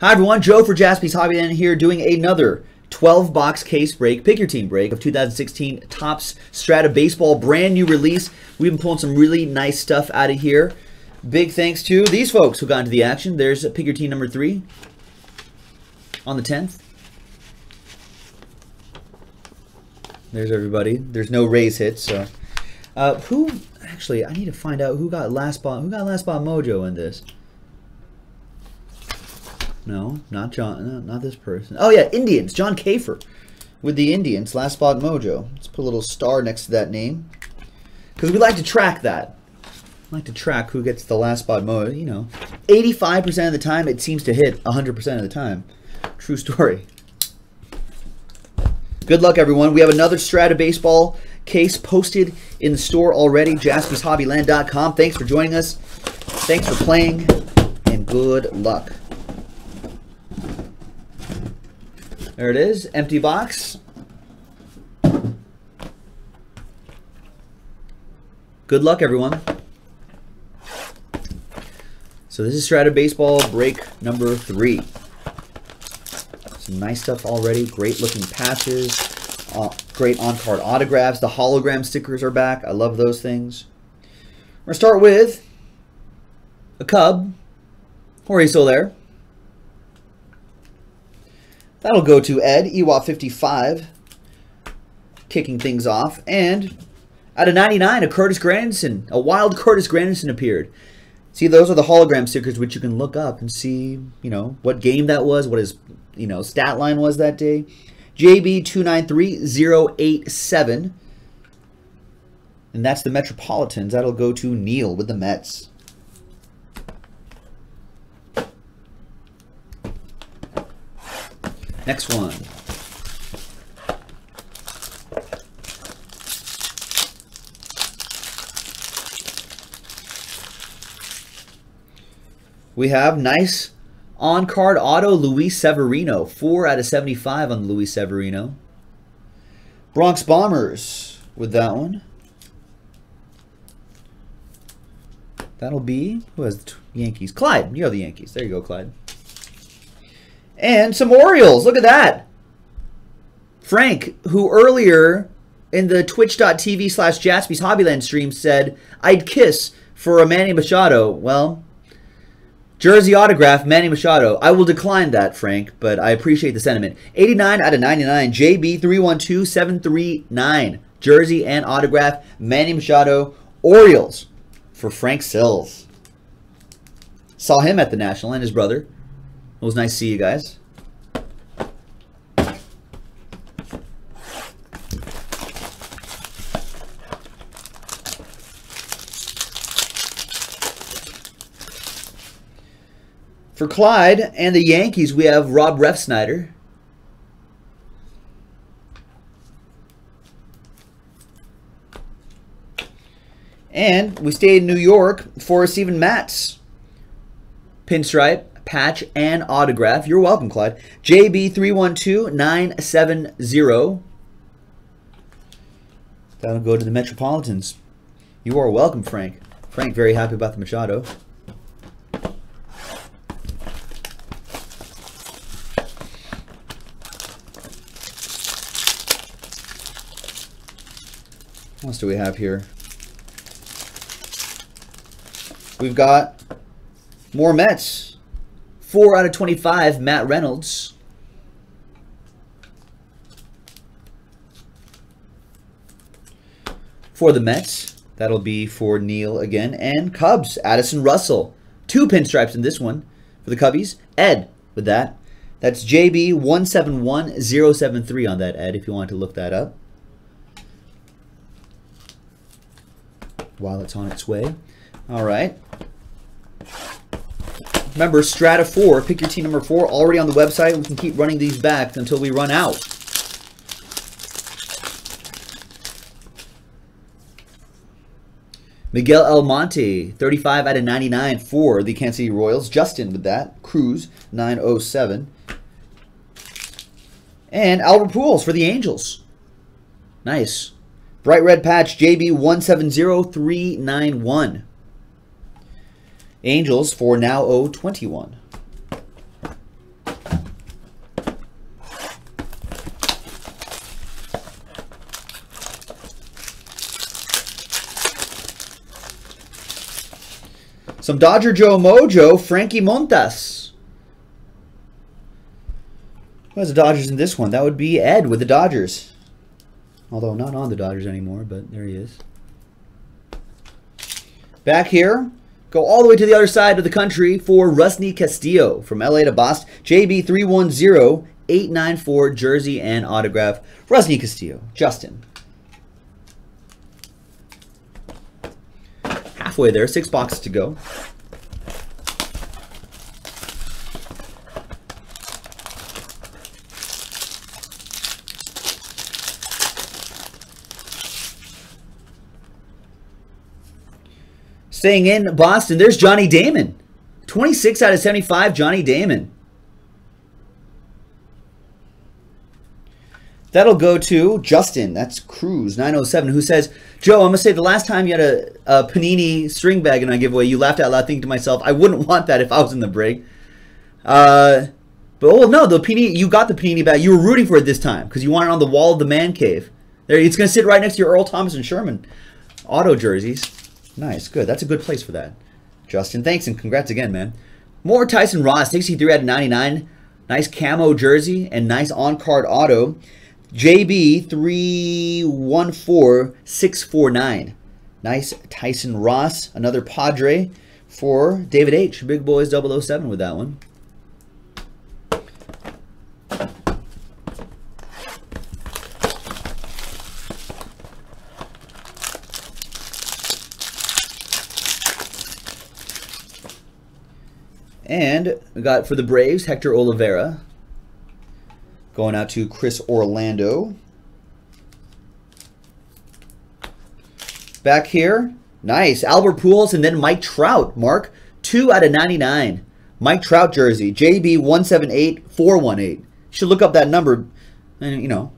Hi everyone, Joe for Jaspy's Hobbyland here doing another 12 box case break, pick your team break of 2016 Topps Strata Baseball brand new release. We've been pulling some really nice stuff out of here. Big thanks to these folks who got into the action. There's pick your team number three on the 10th. There's everybody. There's no raise hits, so uh, who actually I need to find out who got last spot who got last spot mojo in this. No, not John. No, not this person. Oh yeah, Indians. John Kafer with the Indians. Last spot mojo. Let's put a little star next to that name because we like to track that. Like to track who gets the last spot mojo. You know, 85% of the time it seems to hit 100% of the time. True story. Good luck, everyone. We have another Strata Baseball case posted in the store already. JaspysHobbyland.com. Thanks for joining us. Thanks for playing, and good luck. There it is, empty box. Good luck, everyone. So this is Strata Baseball break number three. Some nice stuff already. Great looking patches. Uh, great on-card autographs. The hologram stickers are back. I love those things. We're going to start with a Cub. Still there. That'll go to Ed, EWOP55, kicking things off. And out of 99, a Curtis Granderson, a wild Curtis Granderson appeared. See, those are the hologram stickers which you can look up and see, you know, what game that was, what his, you know, stat line was that day. JB293087. And that's the Metropolitans. That'll go to Neil with the Mets. Next one. We have nice on-card auto Luis Severino. 4 out of 75 on Luis Severino. Bronx Bombers with that one. That'll be, who has the Yankees? Clyde. You have the Yankees. There you go, Clyde. And some Orioles. Look at that. Frank, who earlier in the twitch.tv slash Jaspy's Hobbyland stream said, I'd kiss for a Manny Machado. Well, jersey autograph, Manny Machado. I will decline that, Frank, but I appreciate the sentiment. 89 out of 99, JB312739. Jersey and autograph, Manny Machado, Orioles for Frank Sills. Saw him at the National and his brother. It was nice to see you guys. For Clyde and the Yankees, we have Rob Refsnyder. And we stay in New York for Steven Matz. Pinstripe patch, and autograph. You're welcome, Clyde. JB312970. That'll go to the Metropolitans. You are welcome, Frank. Frank, very happy about the Machado. What else do we have here? We've got more Mets. 4 out of 25, Matt Reynolds. For the Mets, that'll be for Neil again. And Cubs, Addison Russell. Two pinstripes in this one for the Cubbies. Ed with that. That's JB171073 on that, Ed, if you want to look that up. While it's on its way. All right. Remember, Strata 4, pick your team number 4, already on the website. We can keep running these back until we run out. Miguel Almonte, 35 out of 99 for the Kansas City Royals. Justin with that. Cruz, 907. And Albert Pujols for the Angels. Nice. Bright red patch, JB 170391. Angels for now owe 21. Some Dodger Joe Mojo, Frankie Montas. Who has the Dodgers in this one? That would be Ed with the Dodgers. Although not on the Dodgers anymore, but there he is. Back here, go all the way to the other side of the country for Rusney Castillo from LA to Boston. JB310894 jersey and autograph. Rusney Castillo. Justin. Halfway there, six boxes to go. Staying in Boston, there's Johnny Damon. 26 out of 75, Johnny Damon. That'll go to Justin. That's Cruz 907 who says, Joe, I'm gonna say the last time you had a, a Panini string bag in I giveaway, you laughed out loud, thinking to myself, I wouldn't want that if I was in the brig. Uh, but oh no, the Panini, you got the Panini bag. You were rooting for it this time because you want it on the wall of the man cave. There, it's gonna sit right next to your Earl Thomas and Sherman auto jerseys. Nice, good. That's a good place for that. Justin, thanks and congrats again, man. More Tyson Ross, 63 out of 99. Nice camo jersey and nice on-card auto. JB314649. Nice Tyson Ross, another Padre for David H. Big Boys 007 with that one. And we got for the Braves, Hector Olivera. Going out to Chris Orlando. Back here, nice. Albert Pujols and then Mike Trout. Mark, 2 out of 99. Mike Trout jersey, JB178418. Should look up that number. And, you know,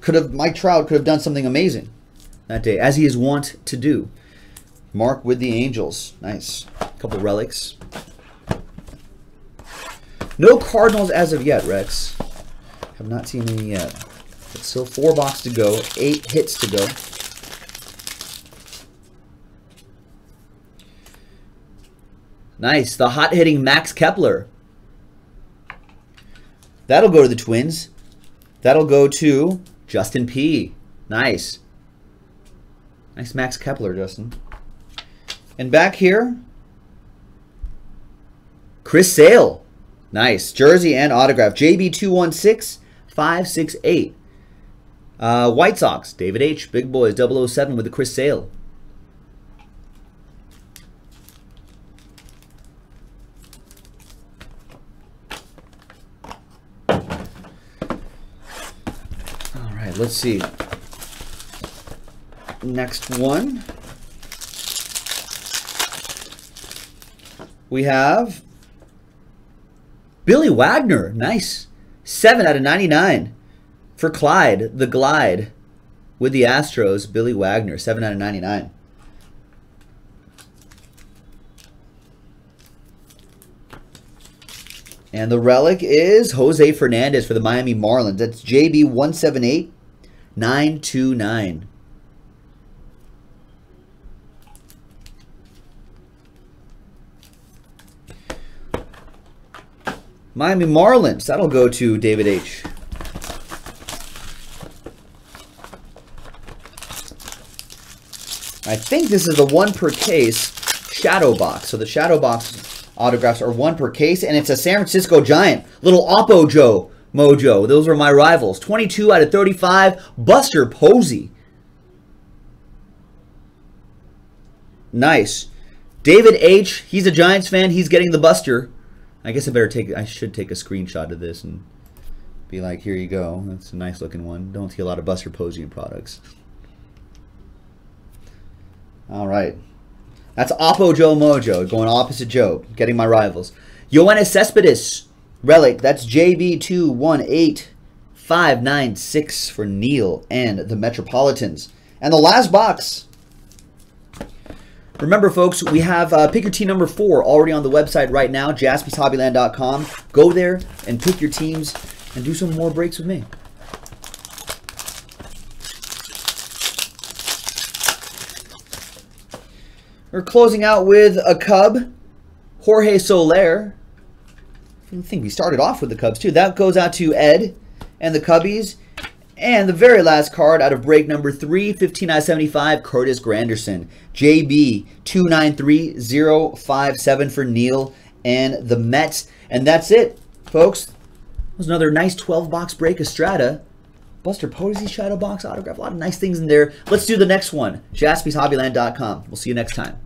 could have Mike Trout could have done something amazing that day, as he is wont to do. Mark with the Angels. Nice. Couple relics. No Cardinals as of yet, Rex. Have not seen any yet. But still four boxes to go. Eight hits to go. Nice. The hot-hitting Max Kepler. That'll go to the Twins. That'll go to Justin P. Nice. Nice Max Kepler, Justin. And back here, Chris Sale. Nice. Jersey and autograph. JB216568. Uh, White Sox. David H. Big Boys 007 with the Chris Sale. All right, let's see. Next one. We have Billy Wagner, nice. 7 out of 99 for Clyde, the Glide with the Astros. Billy Wagner, 7 out of 99. And the relic is Jose Fernandez for the Miami Marlins. That's JB178929. Miami Marlins. That'll go to David H. I think this is the one per case shadow box. So the shadow box autographs are one per case, and it's a San Francisco Giant. Little Oppo Joe Mojo. Those are my rivals. 22 out of 35. Buster Posey. Nice. David H. He's a Giants fan. He's getting the Buster. I guess I better take, I should take a screenshot of this and be like, here you go. That's a nice looking one. Don't see a lot of Buster Posey products. All right. That's Oppo Joe Mojo, going opposite Joe, getting my rivals. Yoenis Cespedes, Relic, that's JB218596 for Neil and the Metropolitans. And the last box, Remember, folks, we have uh, pick your team number four already on the website right now, jaspyshobbyland.com. Go there and pick your teams and do some more breaks with me. We're closing out with a Cub, Jorge Soler. I think we started off with the Cubs too. That goes out to Ed and the Cubbies. And the very last card out of break number three, 15-75, Curtis Granderson. JB 293057 for Neil and the Mets. And that's it, folks. That was another nice 12 box break of Strata. Buster Posey Shadow Box autograph. A lot of nice things in there. Let's do the next one. JaspysHobbyland.com. We'll see you next time.